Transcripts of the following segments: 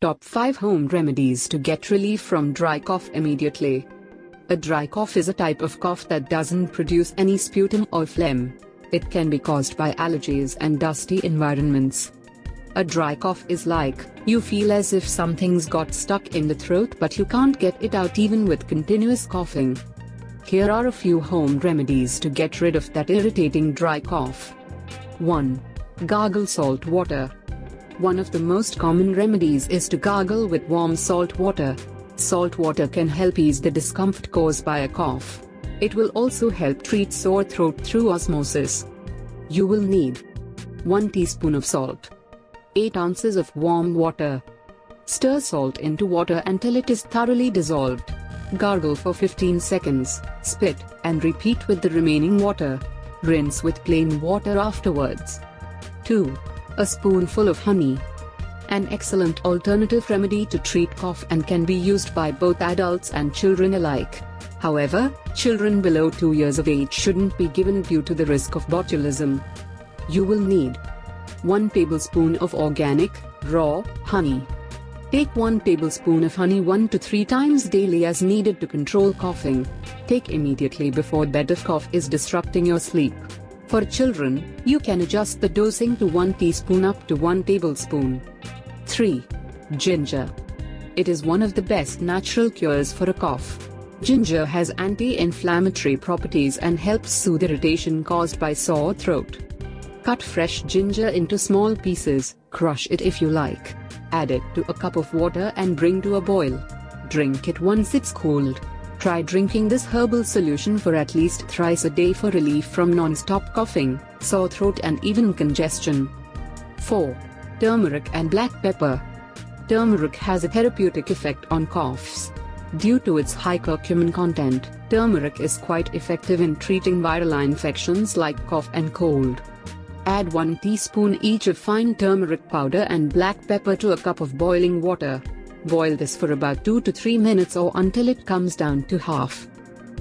Top 5 Home Remedies to get relief from dry cough immediately. A dry cough is a type of cough that doesn't produce any sputum or phlegm. It can be caused by allergies and dusty environments. A dry cough is like, you feel as if something's got stuck in the throat but you can't get it out even with continuous coughing. Here are a few home remedies to get rid of that irritating dry cough. 1. Gargle salt water. One of the most common remedies is to gargle with warm salt water. Salt water can help ease the discomfort caused by a cough. It will also help treat sore throat through osmosis. You will need 1 teaspoon of salt, 8 ounces of warm water. Stir salt into water until it is thoroughly dissolved. Gargle for 15 seconds, spit, and repeat with the remaining water. Rinse with plain water afterwards. 2. A spoonful of honey. An excellent alternative remedy to treat cough and can be used by both adults and children alike. However, children below 2 years of age shouldn't be given due to the risk of botulism. You will need 1 tablespoon of organic, raw, honey. Take 1 tablespoon of honey 1 to 3 times daily as needed to control coughing. Take immediately before bed if cough is disrupting your sleep. For children, you can adjust the dosing to 1 teaspoon up to 1 tablespoon. 3. Ginger. It is one of the best natural cures for a cough. Ginger has anti-inflammatory properties and helps soothe irritation caused by sore throat. Cut fresh ginger into small pieces, crush it if you like. Add it to a cup of water and bring to a boil. Drink it once it's cooled. Try drinking this herbal solution for at least thrice a day for relief from non-stop coughing, sore throat and even congestion. 4. Turmeric and black pepper. Turmeric has a therapeutic effect on coughs. Due to its high curcumin content, turmeric is quite effective in treating viral infections like cough and cold. Add 1 teaspoon each of fine turmeric powder and black pepper to a cup of boiling water. Boil this for about 2 to 3 minutes or until it comes down to half.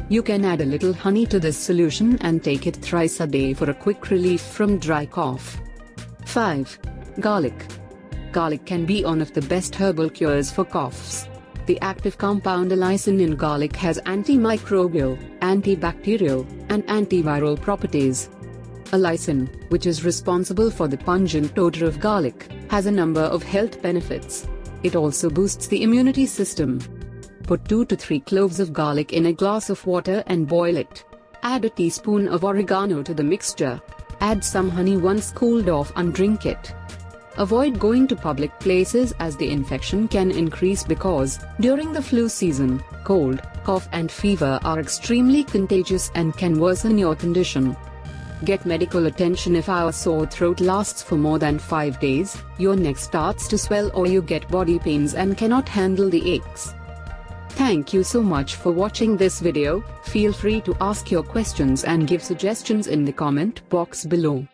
You can add a little honey to this solution and take it thrice a day for a quick relief from dry cough. 5. Garlic. Garlic can be one of the best herbal cures for coughs. The active compound allicin in garlic has antimicrobial, antibacterial, and antiviral properties. Allicin, which is responsible for the pungent odor of garlic, has a number of health benefits. It also boosts the immunity system. Put 2 to 3 cloves of garlic in a glass of water and boil it. Add a teaspoon of oregano to the mixture. Add some honey once cooled off and drink it. Avoid going to public places as the infection can increase because, during the flu season, cold, cough and fever are extremely contagious and can worsen your condition. Get medical attention if our sore throat lasts for more than 5 days, your neck starts to swell or you get body pains and cannot handle the aches. Thank you so much for watching this video, feel free to ask your questions and give suggestions in the comment box below.